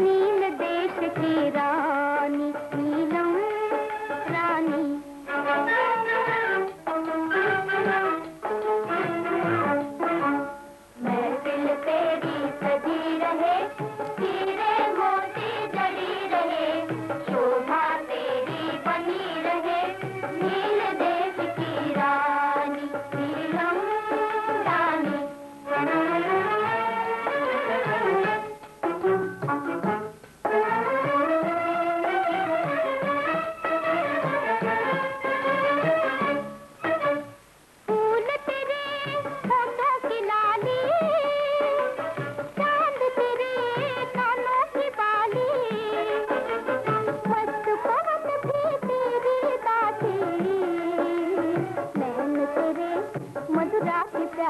me.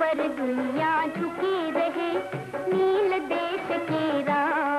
पर दुनिया झुकी रहे नील देश के राह